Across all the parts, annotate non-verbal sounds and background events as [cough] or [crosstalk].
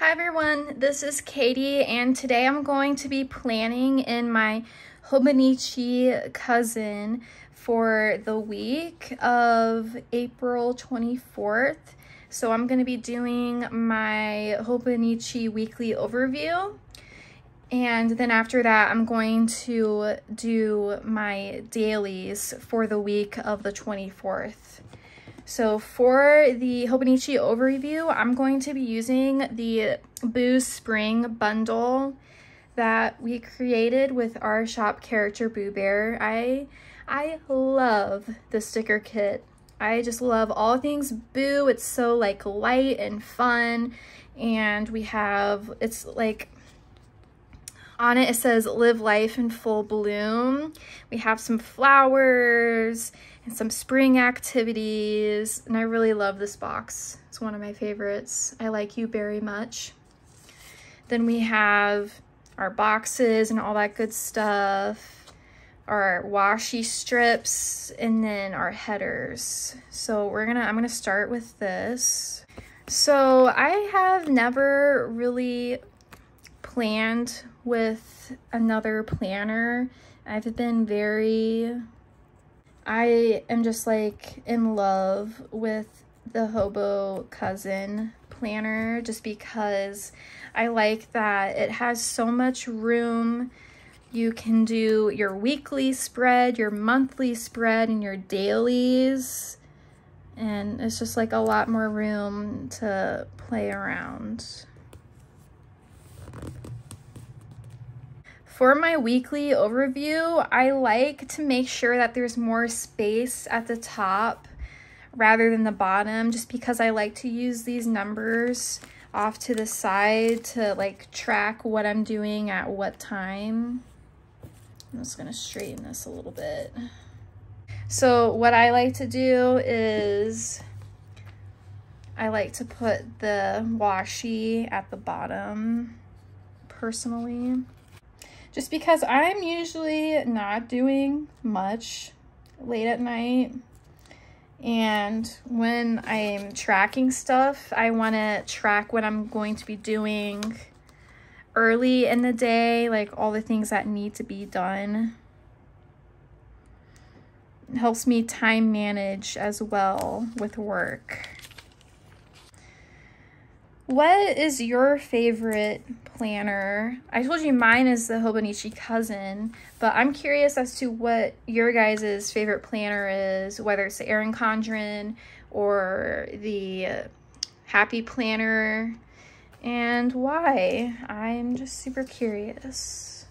Hi everyone, this is Katie and today I'm going to be planning in my Hobonichi cousin for the week of April 24th. So I'm going to be doing my Hobonichi weekly overview and then after that I'm going to do my dailies for the week of the 24th. So for the Hobonichi overview, I'm going to be using the Boo Spring bundle that we created with our shop character Boo Bear. I, I love the sticker kit. I just love all things Boo. It's so like light and fun. And we have, it's like on it, it says live life in full bloom. We have some flowers and some spring activities. And I really love this box. It's one of my favorites. I like you very much. Then we have our boxes and all that good stuff, our washi strips, and then our headers. So we're gonna, I'm gonna start with this. So I have never really planned with another planner. I've been very, I am just like in love with the Hobo Cousin planner just because I like that it has so much room. You can do your weekly spread, your monthly spread, and your dailies. And it's just like a lot more room to play around. For my weekly overview, I like to make sure that there's more space at the top rather than the bottom just because I like to use these numbers off to the side to like track what I'm doing at what time. I'm just gonna straighten this a little bit. So what I like to do is I like to put the washi at the bottom personally just because I'm usually not doing much late at night. And when I'm tracking stuff, I want to track what I'm going to be doing early in the day, like all the things that need to be done. It helps me time manage as well with work. What is your favorite planner? I told you mine is the Hobonichi Cousin, but I'm curious as to what your guys' favorite planner is, whether it's the Erin Condren or the uh, Happy Planner, and why. I'm just super curious.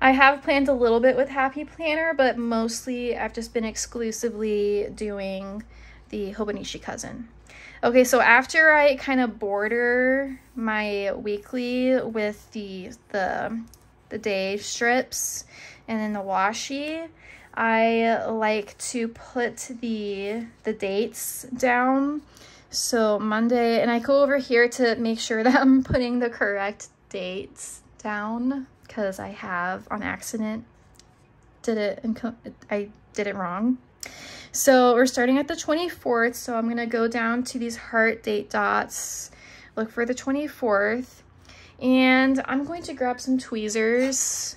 I have planned a little bit with Happy Planner, but mostly I've just been exclusively doing the Hobonichi Cousin. Okay, so after I kind of border my weekly with the, the, the day strips and then the washi, I like to put the, the dates down. So Monday, and I go over here to make sure [laughs] that I'm putting the correct dates down because I have on accident did it and I did it wrong. So we're starting at the 24th. So I'm going to go down to these heart date dots, look for the 24th. And I'm going to grab some tweezers,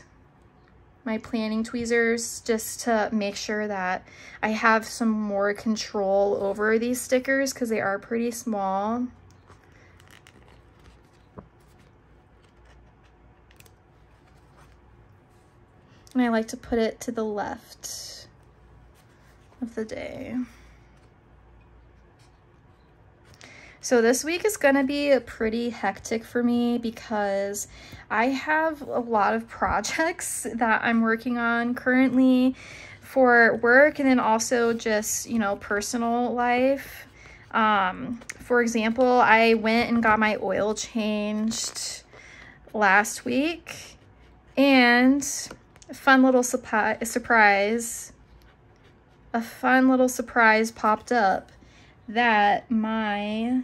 my planning tweezers, just to make sure that I have some more control over these stickers because they are pretty small. And I like to put it to the left of the day. So this week is going to be pretty hectic for me because I have a lot of [laughs] projects that I'm working on currently for work and then also just, you know, personal life. Um, for example, I went and got my oil changed last week and fun little surprise a fun little surprise popped up that my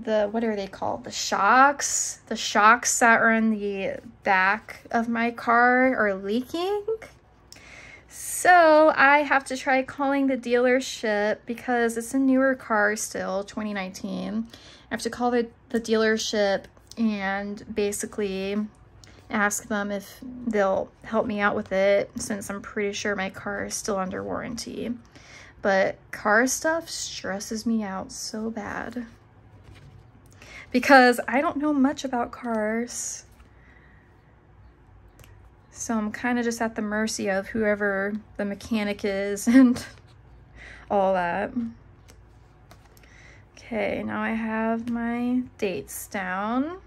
the what are they called the shocks the shocks that are in the back of my car are leaking So I have to try calling the dealership because it's a newer car still, 2019. I have to call the, the dealership and basically ask them if they'll help me out with it since I'm pretty sure my car is still under warranty. But car stuff stresses me out so bad because I don't know much about cars. So I'm kind of just at the mercy of whoever the mechanic is [laughs] and all that. Okay, now I have my dates down.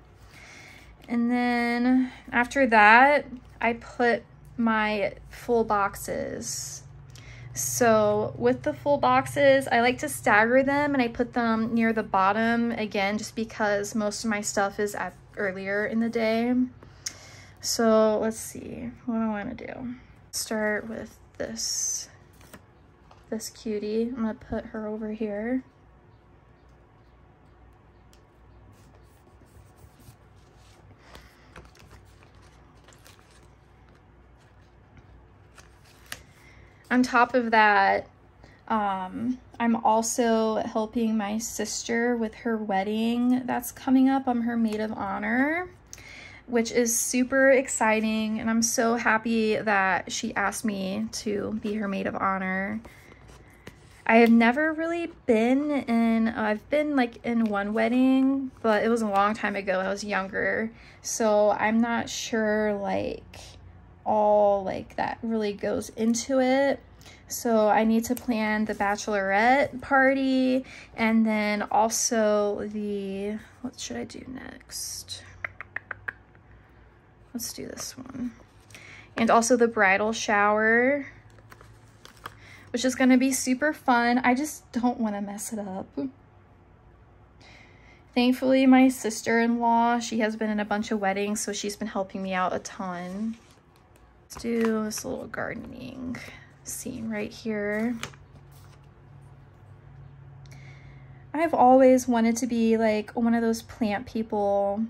And then after that, I put my full boxes. So with the full boxes, I like to stagger them and I put them near the bottom again, just because most of my stuff is at earlier in the day. So let's see, what I want to do? Start with this, this cutie. I'm gonna put her over here. On top of that, um, I'm also helping my sister with her wedding that's coming up. I'm her maid of honor, which is super exciting. And I'm so happy that she asked me to be her maid of honor. I have never really been in, I've been like in one wedding, but it was a long time ago. I was younger. So I'm not sure like all like that really goes into it. So I need to plan the bachelorette party and then also the, what should I do next? Let's do this one. And also the bridal shower, which is gonna be super fun. I just don't wanna mess it up. Thankfully, my sister-in-law, she has been in a bunch of weddings, so she's been helping me out a ton. Do this little gardening scene right here. I've always wanted to be like one of those plant people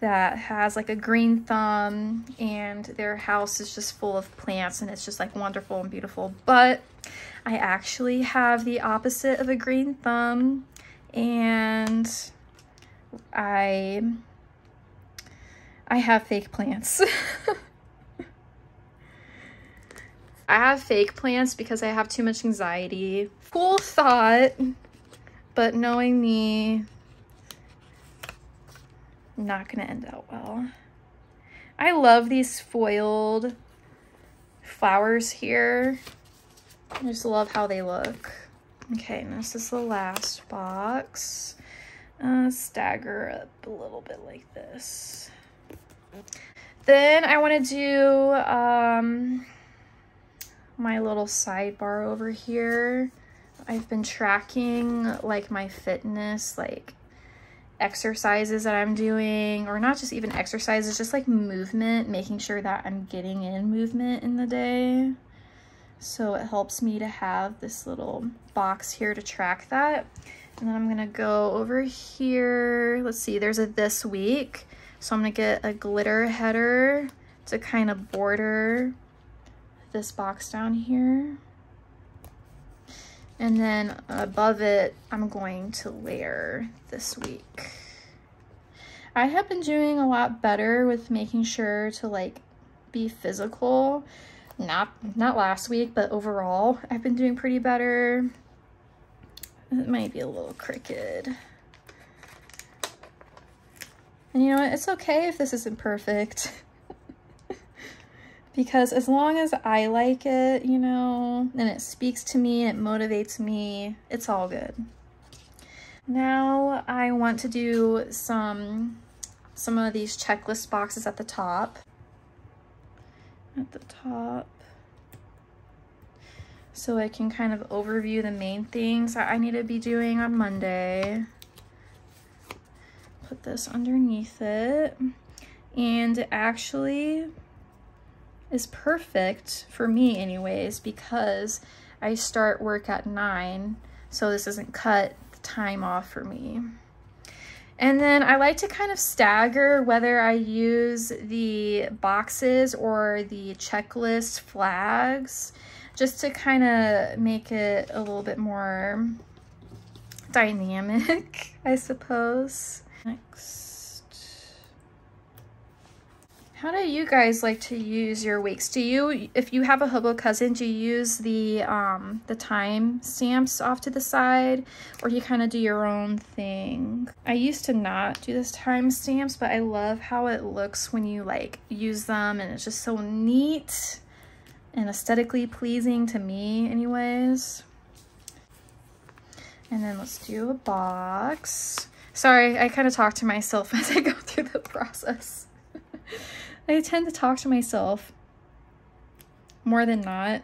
that has like a green thumb and their house is just full of plants and it's just like wonderful and beautiful. But I actually have the opposite of a green thumb and I I have fake plants. [laughs] I have fake plants because I have too much anxiety. Cool thought, but knowing me, not gonna end out well. I love these foiled flowers here. I just love how they look. Okay, this is the last box. Uh, stagger up a little bit like this. Then I want to do um, my little sidebar over here. I've been tracking like my fitness, like exercises that I'm doing, or not just even exercises, just like movement, making sure that I'm getting in movement in the day. So it helps me to have this little box here to track that. And then I'm gonna go over here. Let's see, there's a this week. So I'm gonna get a glitter header to kind of border this box down here. And then above it, I'm going to layer this week. I have been doing a lot better with making sure to like be physical. Not, not last week, but overall, I've been doing pretty better. It might be a little crooked. And you know what? It's okay if this isn't perfect. [laughs] because as long as I like it, you know, and it speaks to me, and it motivates me, it's all good. Now I want to do some, some of these checklist boxes at the top. At the top. So I can kind of overview the main things that I need to be doing on Monday. Put this underneath it. And it actually, is perfect for me anyways because I start work at 9 so this doesn't cut the time off for me. And then I like to kind of stagger whether I use the boxes or the checklist flags just to kind of make it a little bit more dynamic, [laughs] I suppose. Next. How do you guys like to use your weeks? Do you, if you have a hobo cousin, do you use the um, the time stamps off to the side or do you kind of do your own thing? I used to not do this time stamps, but I love how it looks when you like use them and it's just so neat and aesthetically pleasing to me anyways. And then let's do a box. Sorry, I kind of talk to myself [laughs] as I go through the process. [laughs] I tend to talk to myself more than not.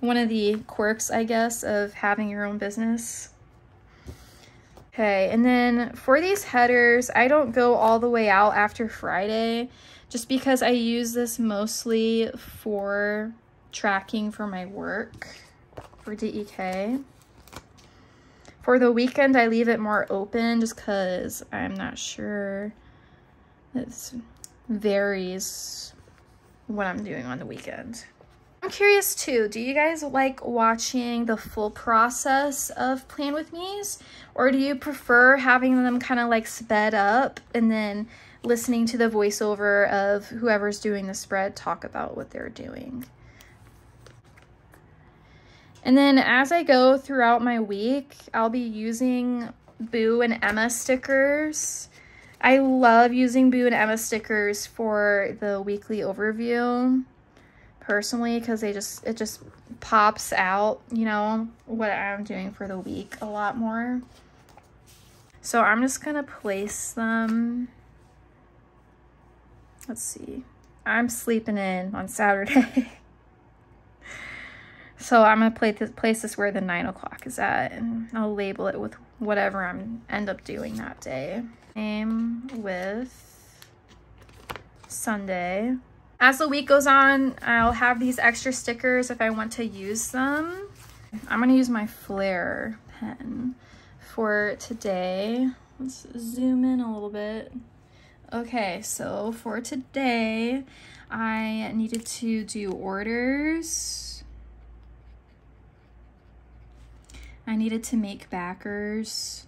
One of the quirks, I guess, of having your own business. Okay, and then for these headers, I don't go all the way out after Friday just because I use this mostly for tracking for my work for DEK. For the weekend, I leave it more open just because I'm not sure. It varies what I'm doing on the weekend. I'm curious too, do you guys like watching the full process of Plan With Me's? Or do you prefer having them kind of like sped up and then listening to the voiceover of whoever's doing the spread talk about what they're doing? And then as I go throughout my week, I'll be using Boo and Emma stickers. I love using Boo and Emma stickers for the weekly overview personally because they just it just pops out you know what I'm doing for the week a lot more. So I'm just gonna place them. Let's see. I'm sleeping in on Saturday [laughs] so I'm gonna place this, place this where the nine o'clock is at and I'll label it with whatever I'm end up doing that day same with Sunday. As the week goes on, I'll have these extra stickers if I want to use them. I'm to use my Flair pen for today. Let's zoom in a little bit. Okay, so for today, I needed to do orders. I needed to make backers.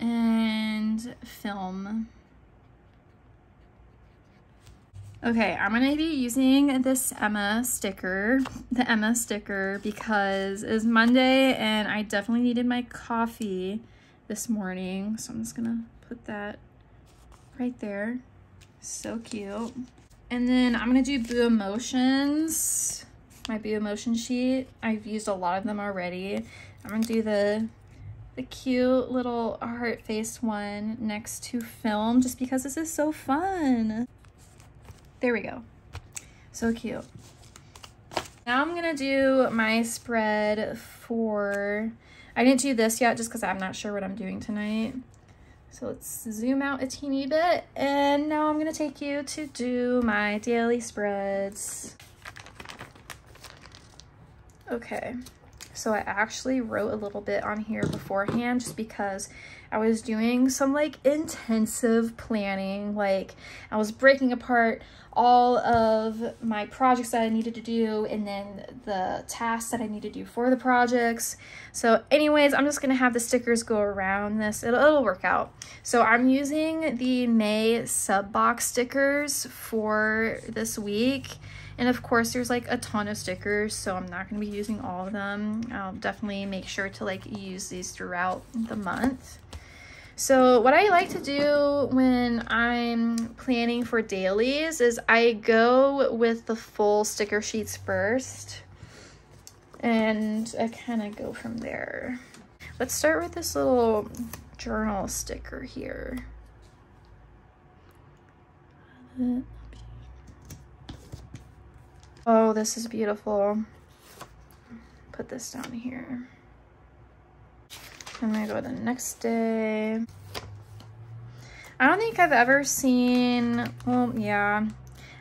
and film. Okay, I'm to be using this Emma sticker, the Emma sticker, because it's Monday and I definitely needed my coffee this morning. So I'm just to put that right there. So cute. And then I'm to do Boo Emotions, my Boo Emotion sheet. I've used a lot of them already. I'm to do the the cute little heart face one next to film just because this is so fun. There we go. So cute. Now I'm gonna do my spread for, I didn't do this yet just because I'm not sure what I'm doing tonight. So let's zoom out a teeny bit. And now I'm gonna take you to do my daily spreads. Okay. So I actually wrote a little bit on here beforehand just because I was doing some like intensive planning. Like I was breaking apart all of my projects that I needed to do and then the tasks that I need to do for the projects. So anyways, I'm just going to have the stickers go around this. It'll, it'll work out. So I'm using the May sub box stickers for this week. And of course, there's like a ton of stickers, so I'm not going to be using all of them. I'll definitely make sure to like use these throughout the month. So what I like to do when I'm planning for dailies is I go with the full sticker sheets first. And I kind of go from there. Let's start with this little journal sticker here. Uh, Oh, this is beautiful. Put this down here. I'm gonna go the next day. I don't think I've ever seen, well, yeah.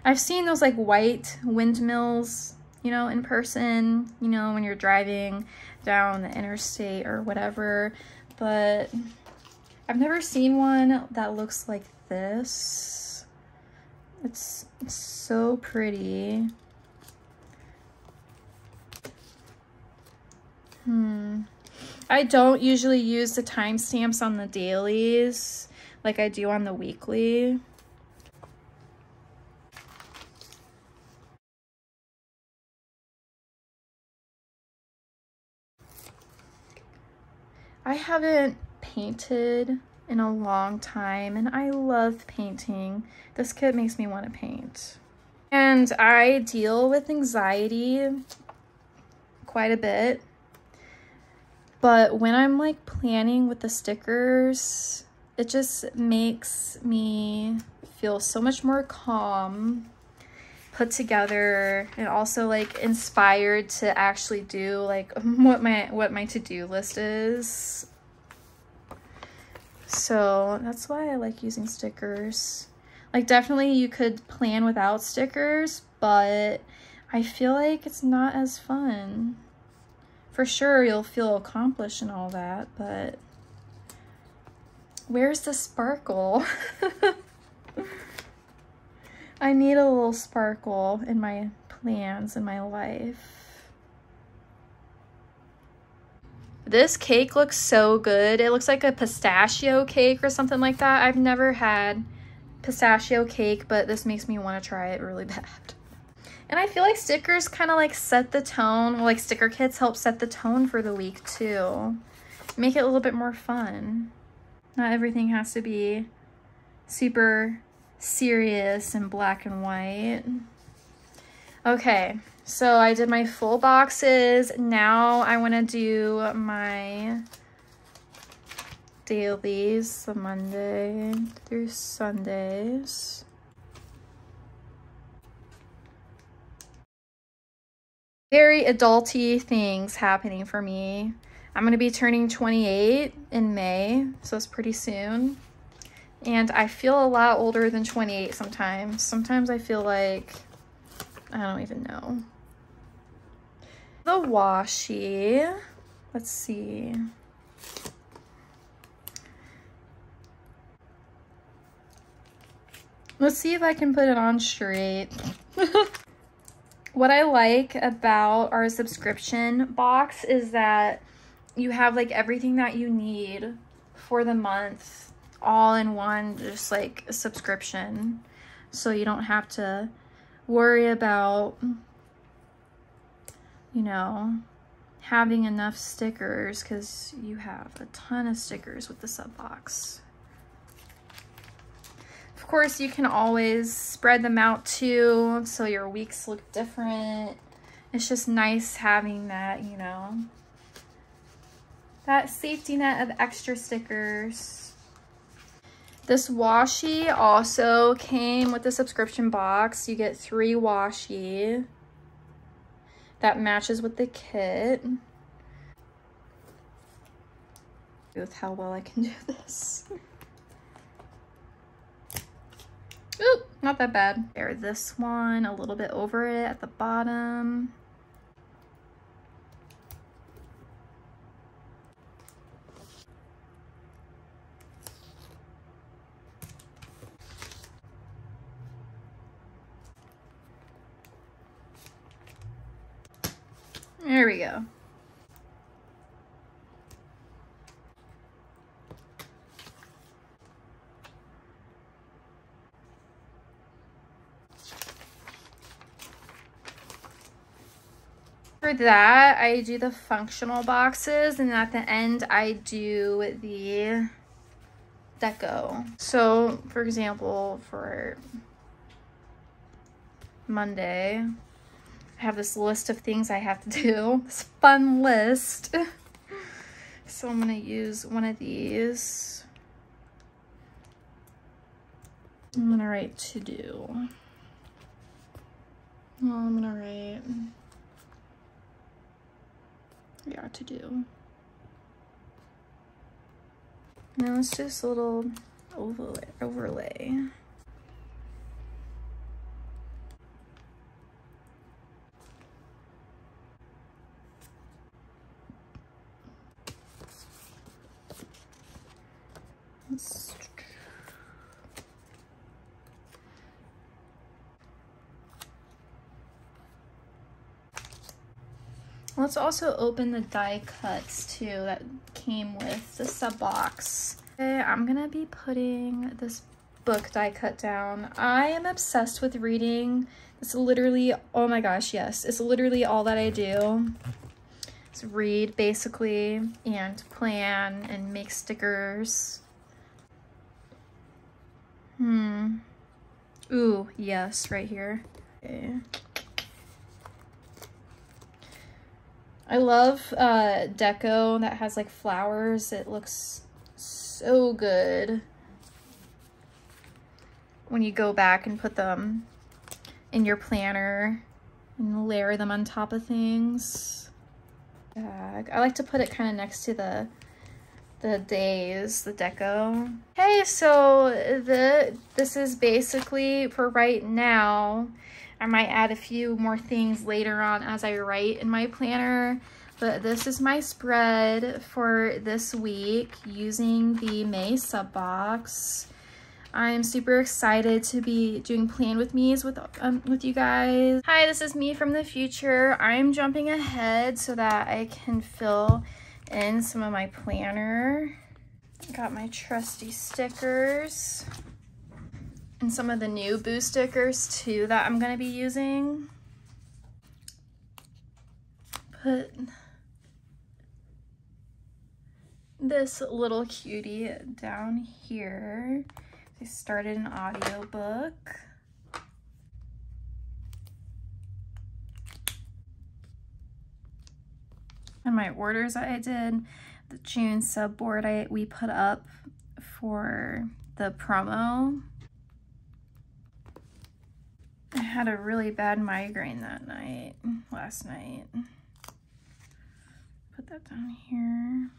I've seen those like white windmills you know, in person, you know, when you're driving down the interstate or whatever. But I've never seen one that looks like this. It's, it's so pretty. Hmm. I don't usually use the timestamps on the dailies like I do on the weekly. I haven't painted in a long time and I love painting. This kit makes me want to paint. And I deal with anxiety quite a bit. But when I'm like planning with the stickers, it just makes me feel so much more calm, put together, and also like inspired to actually do like [laughs] what my what my to-do list is. So that's why I like using stickers. Like definitely you could plan without stickers, but I feel like it's not as fun. For sure you'll feel accomplished and all that, but where's the sparkle? [laughs] I need a little sparkle in my plans in my life. This cake looks so good. It looks like a pistachio cake or something like that. I've never had pistachio cake, but this makes me want to try it really [laughs] bad. And I feel like stickers kind of like set the tone. Like sticker kits help set the tone for the week too. Make it a little bit more fun. Not everything has to be super serious and black and white. Okay, so I did my full boxes. Now I want to do my dailies, the Monday through Sundays. Very adulty things happening for me. I'm going to be turning 28 in May, so it's pretty soon. And I feel a lot older than 28 sometimes. Sometimes I feel like, I don't even know. The washi, let's see. Let's see if I can put it on straight. [laughs] what I like about our subscription box is that you have like everything that you need for the month all in one just like a subscription. So you don't have to worry about you know having enough stickers because you have a ton of stickers with the sub box course you can always spread them out too so your weeks look different it's just nice having that you know that safety net of extra stickers this washi also came with the subscription box. You get three washi that matches with the kit. With how well I can do this. [laughs] Oop, not that bad. There, this one a little bit over it at the bottom. There we go. For that, I do the functional boxes and at the end I do the deco. So, for example, for Monday, I have this list of things I have to do. [laughs] This fun list. [laughs] so I'm going to use one of these. I'm going to write to do. Well, I'm going to write, yeah, to do. Now it's just a little overlay. overlay. Let's also open the die cuts too that came with the sub box. Okay, I'm gonna be putting this book die cut down. I am obsessed with reading. It's literally, oh my gosh, yes. It's literally all that I do. It's read basically and plan and make stickers. Hmm. Ooh, yes, right here. Okay. I love uh, deco that has like flowers. It looks so good when you go back and put them in your planner and layer them on top of things. I like to put it kind of next to the the days, the deco. Hey, so the this is basically for right now. I might add a few more things later on as I write in my planner. But this is my spread for this week using the May sub box. I'm super excited to be doing plan with me's with um, with you guys. Hi, this is me from the future. I'm jumping ahead so that I can fill in some of my planner. Got my trusty stickers and some of the new boo stickers too that I'm gonna be using. Put this little cutie down here. I started an audiobook. And my orders that I did, the June subboard I we put up for the promo. I had a really bad migraine that night, last night. Put that down here.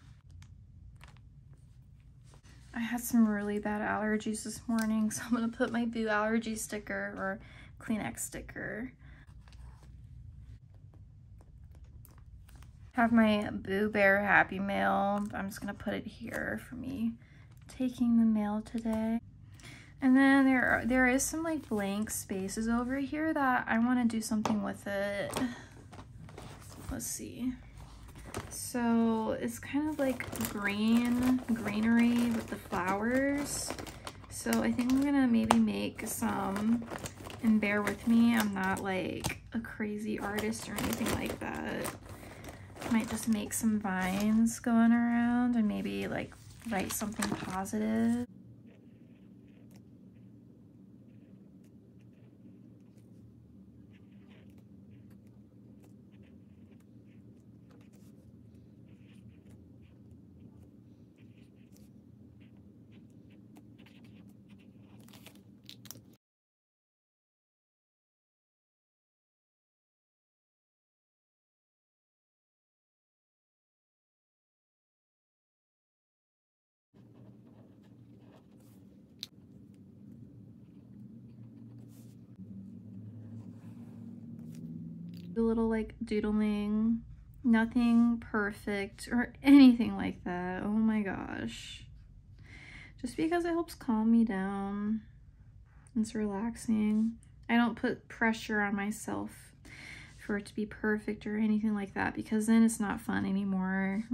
I had some really bad allergies this morning, [laughs] so I'm gonna put my Boo allergy sticker or Kleenex sticker. Have my Boo Bear Happy Mail. I'm just gonna put it here for me taking the mail today. And then there are, there is some like blank spaces over here that I want to do something with it. Let's see. So it's kind of like green, greenery with the flowers. So I think I'm gonna maybe make some, and bear with me, I'm not like a crazy artist or anything like that. Might just make some vines going around and maybe like write something positive. A little like doodling, nothing perfect or anything like that. Oh my gosh. Just because it helps calm me down. It's relaxing. I don't put pressure on myself for it to be perfect or anything like that because then it's not fun anymore.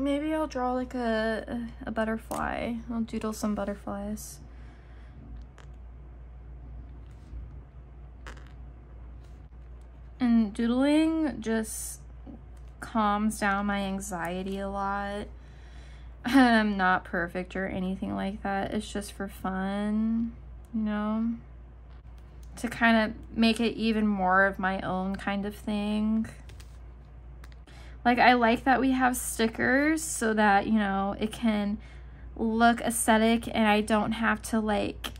Maybe I'll draw like a, a butterfly. I'll doodle some butterflies. And doodling just calms down my anxiety a lot. [laughs] I'm not perfect or anything like that. It's just for fun, you know? To kind of make it even more of my own kind of thing. Like, I like that we have stickers so that, you know, it can look aesthetic and I don't have to, like,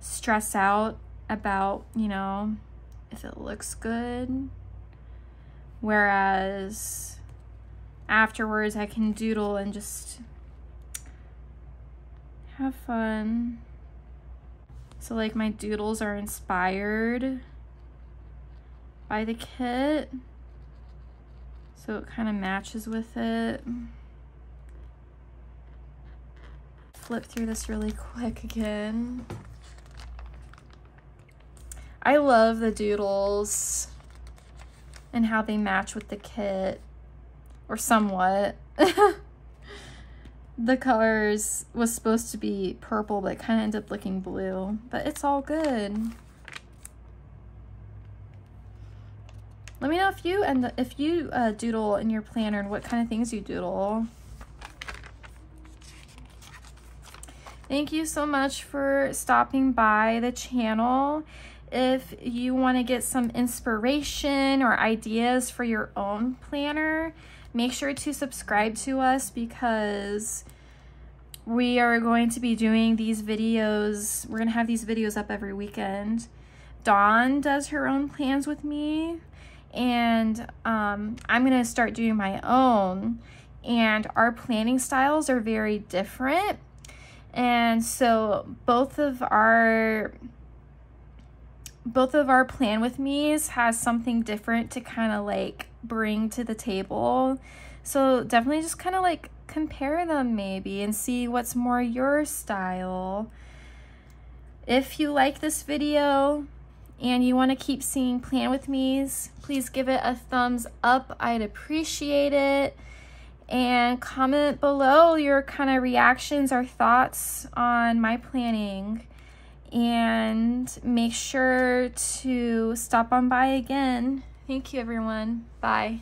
stress out about, you know, if it looks good. Whereas afterwards I can doodle and just have fun. So like my doodles are inspired by the kit. So it kind of matches with it. Flip through this really quick again. I love the doodles and how they match with the kit or somewhat. [laughs] the colors was supposed to be purple but kind of ended up looking blue but it's all good let me know if you and if you uh, doodle in your planner and what kind of things you doodle thank you so much for stopping by the channel if you want to get some inspiration or ideas for your own planner make sure to subscribe to us because we are going to be doing these videos. We're going to have these videos up every weekend. Dawn does her own plans with me and um, I'm going to start doing my own. And our planning styles are very different. And so both of our both of our plan with me's has something different to kind of like bring to the table. So definitely just kind of like compare them maybe and see what's more your style. If you like this video and you want to keep seeing Plan With Me's, please give it a thumbs up. I'd appreciate it. And comment below your kind of reactions or thoughts on my planning and make sure to stop on by again. Thank you, everyone. Bye.